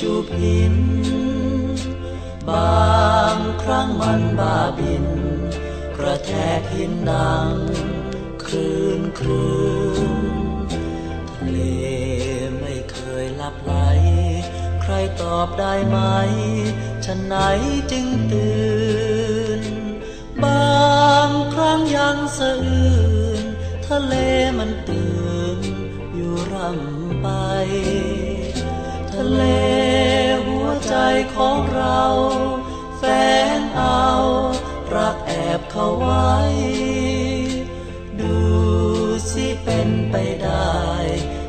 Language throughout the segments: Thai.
จูบหิน บางครั้งมันบ้าบิน กระแทกหินดังคลื่นคลื่นทะเลไม่เคยลับไหล ใครตอบได้ไหม ฉันไหนจึงตื่น บางครั้งยังสะอื้นทะเลมันตื่นอยู่ร่ำไป ทะเลหัวใจของเรา บเขาไว้ ดูสิเป็นไปได้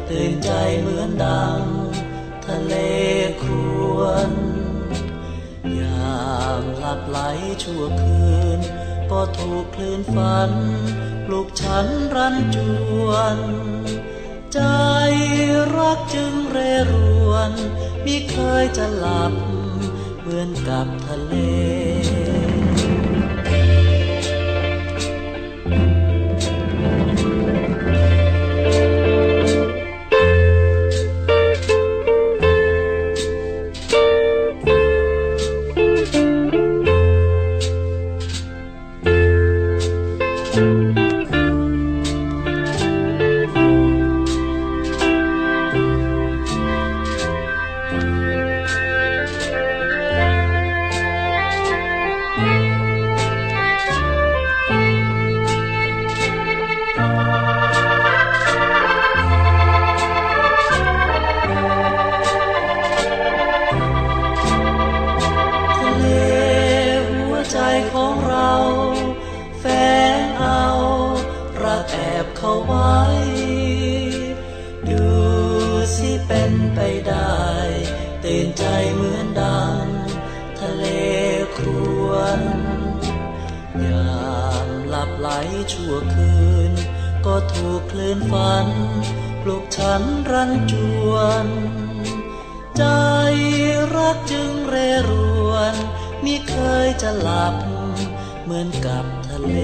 ตื่นใจเหมือนดัง ทะเลครวนยามหลับไหลชั่วคืน ก็ถูกคลื่นฝัน ปลุกฉันรันจวน ใจรักจึงเรรวนมิเคยจะหลับ เหมือนกับทะเล ท เป็นไปได้ ตื่นใจเหมือนดัง ทะเลครวนยามหลับไหลชั่วคืน ก็ถูกคลื่นฝัน ปลุกฉันรันจวน ใจรักจึงเรรวนมิเคยจะหลับ เหมือนกับทะเล